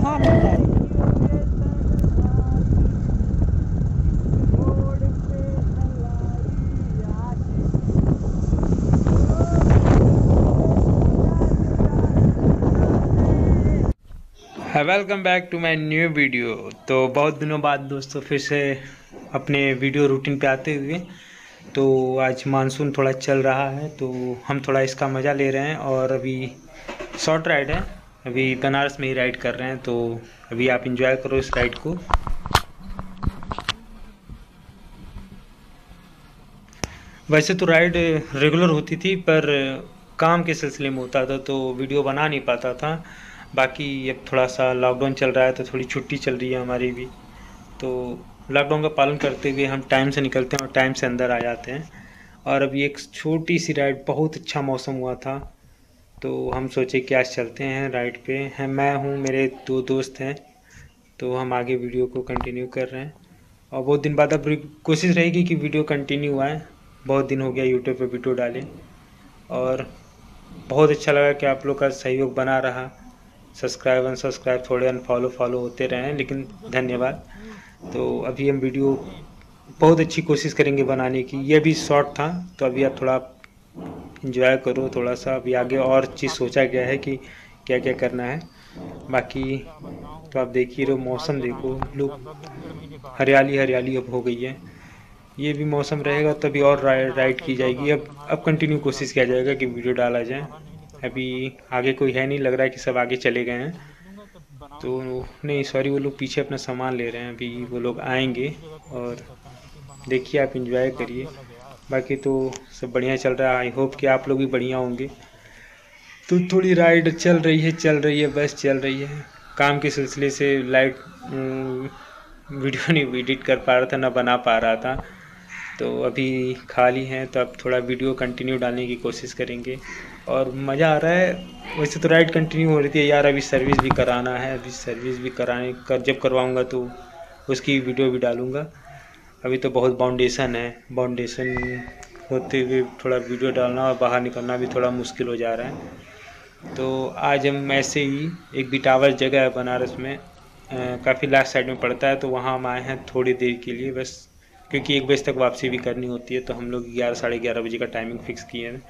कहाँ मिलता है welcome back to my new video तो बहुत दिनों बाद दोस्तों फिर से अपने वीडियो रूटीन पे आते हुए। तो आज मानसून थोड़ा चल रहा है तो हम थोड़ा इसका मज़ा ले रहे हैं और अभी शॉर्ट राइड है। अभी बनारस में ही राइड कर रहे हैं तो अभी आप इंजॉय करो इस राइड को। वैसे तो राइड रेगुलर होती थी, पर काम के सिलसिले में होता था तो वीडियो बना नहीं पाता था। बाकी अब थोड़ा सा लॉकडाउन चल रहा है तो थोड़ी छुट्टी चल रही है हमारी भी। तो लॉकडाउन का पालन करते हुए हम टाइम से निकलते हैं और टाइम से अंदर आ जाते हैं। और अभी एक छोटी सी राइड बहुत अच्छा मौसम हुआ था। तो हम सोचे कि आज चलते हैं राइड पे। हैं, मैं हूँ, मेरे दो दोस्त हैं तो हम आगे वीडियो को कंटिन्यू कर रहे हैं। और बहुत दिन बाद अब कोशिश रहेगी कि वीडियो कंटिन्यू आए। बहुत दिन हो गया यूट्यूब पे वीडियो डाले। और बहुत अच्छा लगा कि आप लोग का सहयोग बना रहा। सब्सक्राइब अनसब्सक्राइब थोड़े अनफॉलो फॉलो होते रहे, लेकिन धन्यवाद। तो अभी हम वीडियो बहुत अच्छी कोशिश करेंगे बनाने की। ये भी शॉर्ट था तो अभी आप थोड़ा इंजॉय करो थोड़ा सा अभी आगे और चीज़ सोचा गया है कि क्या क्या करना है। बाकी तो आप देखिए रहो, मौसम देखो। लोग हरियाली हरियाली अब हो गई है। ये भी मौसम रहेगा, तभी और राइड की जाएगी। अब अब कंटिन्यू कोशिश किया जाएगा कि वीडियो डाला जाए। अभी आगे कोई है नहीं, लग रहा है कि सब आगे चले गए हैं। तो नहीं सॉरी वो लोग पीछे अपना सामान ले रहे हैं। अभी वो लोग आएँगे और देखिए, आप इंजॉय करिए। बाकी तो सब बढ़िया चल रहा है। आई होप कि आप लोग भी बढ़िया होंगे। तो थोड़ी राइड चल रही है, चल रही है, बस चल रही है। काम के सिलसिले से लाइट वीडियो नहीं एडिट कर पा रहा था, ना बना पा रहा था। तो अभी खाली हैं तो अब थोड़ा वीडियो कंटिन्यू डालने की कोशिश करेंगे। और मज़ा आ रहा है। वैसे तो राइड कंटिन्यू हो रही थी। यार, अभी सर्विस भी कराना है, अभी सर्विस भी कराने, कर, जब करवाऊँगा तो उसकी वीडियो भी डालूँगा। अभी तो बहुत बाउंडेशन है। बाउंडेशन होते हुए थोड़ा वीडियो डालना और बाहर निकलना भी थोड़ा मुश्किल हो जा रहा है। तो आज हम ऐसे ही एक बिटावर जगह है बनारस में। काफ़ी लास्ट साइड में पड़ता है तो वहाँ हम आए हैं थोड़ी देर के लिए बस, क्योंकि एक बजे तक वापसी भी करनी होती है तो हम लोग ग्यारह, साढ़े ग्यारह बजे का टाइमिंग फ़िक्स किए हैं।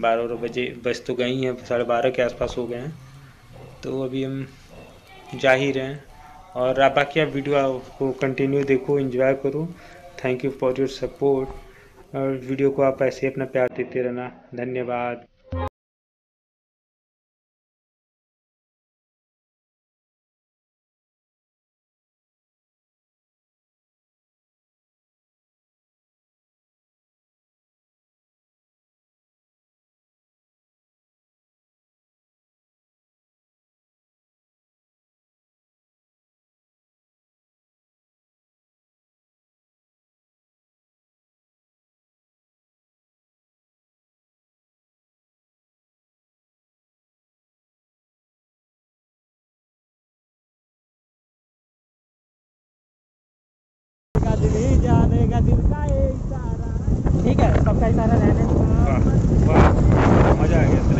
बारह बजे बस तो गई हैं, साढ़े बारह के आसपास हो गए हैं। तो अभी हम जा ही रहे हैं। और आप बाकी आप वीडियो आपको कंटिन्यू देखो एंजॉय करो. Thank you for your support और वीडियो को आप ऐसे अपना प्यार देते रहना. धन्यवाद. जाने का का इशारा। ठीक है सबका इशारा रहने मज़ा आ गया।